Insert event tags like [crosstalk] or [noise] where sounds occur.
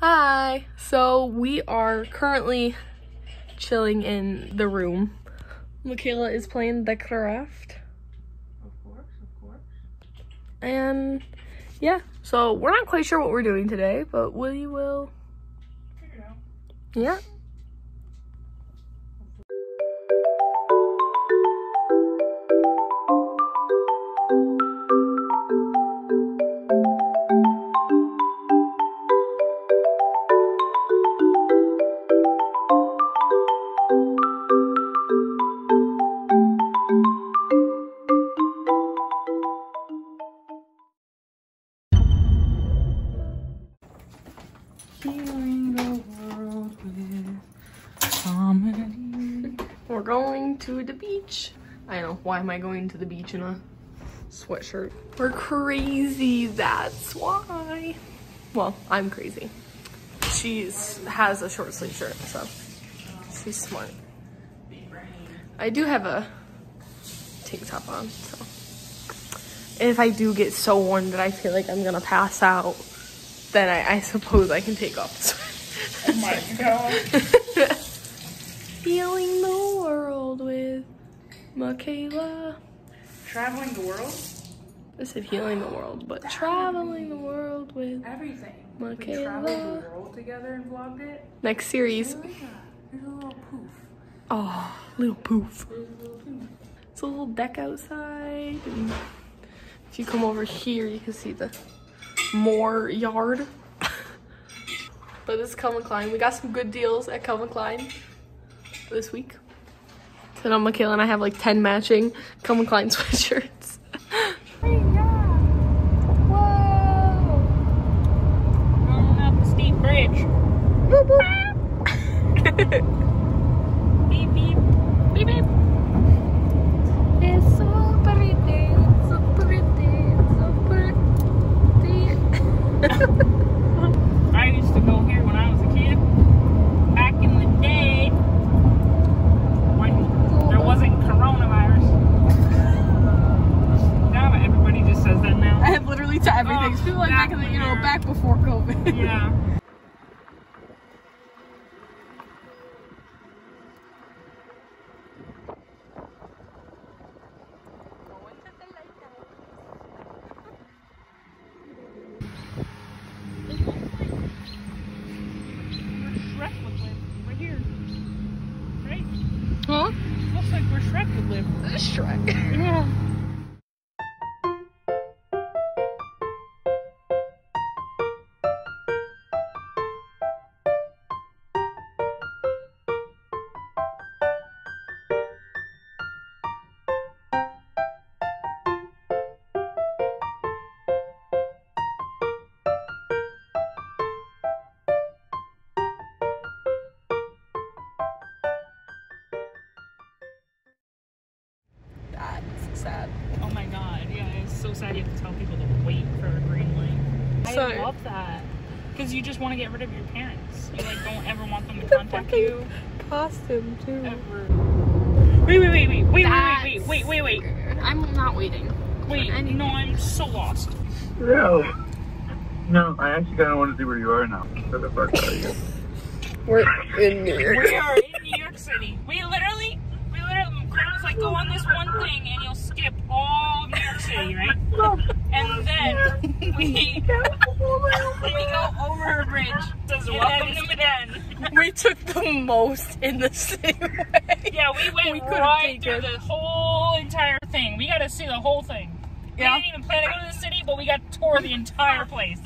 Hi. So we are currently chilling in the room. Michaela is playing the craft. Of course, of course. And yeah, so we're not quite sure what we're doing today, but we will. Figure it out. Yeah. The world with comedy. We're going to the beach. I don't know, why am I going to the beach in a sweatshirt? We're crazy, that's why. Well, I'm crazy. She has a short sleeve shirt, so she's smart. I do have a tank top on, so if I do get so warm that I feel like I'm gonna pass out, then I, I suppose I can take off Oh my god. [laughs] Healing the world with Michaela. Traveling the world? I said healing the world, but traveling the world with Everything. Michaela. We traveled the world together and vlogged it. next series. Oh, There's a little poof. Oh, little poof. Little poof. It's a little deck outside. And if you come over here, you can see the more yard. [laughs] but this is Calvin Klein. We got some good deals at Calvin Klein this week. So now Michaela and I have like 10 matching Calvin Klein [laughs] sweatshirts. Going up the steep bridge. Beep beep. Beep beep. It's so pretty, it's so pretty, it's so pretty. I used to go here when I was a kid. Back in the day. When there wasn't coronavirus. Now everybody just says that now. I have literally Oh, Feel like back in the, you know, back before COVID. Yeah. Shrek would live. Right here. Right? Huh? Looks like where Shrek would live. Shrek. Yeah. sad. Oh my god, yeah, it's so sad you have to tell people to wait for a green light. So, I love that. Because you just want to get rid of your parents. You like don't ever want them to the contact you. Costume too. Ever. Wait, wait, wait, wait, wait, wait, wait, wait, wait, wait. I'm not waiting. Wait, I no, I'm so lost. No. No, I actually kind of want to see where you are now. Where the fuck are you? We're in New York. We are in New York City. We literally like, go on this one thing and you'll skip all of New York City, right? And then we, we go over a bridge. Says, welcome to Medan. We took the most in the same way. Yeah, we went We right through the whole entire thing. We got to see the whole thing. Yeah. We didn't even plan to go to the city, but we got to tour the entire place.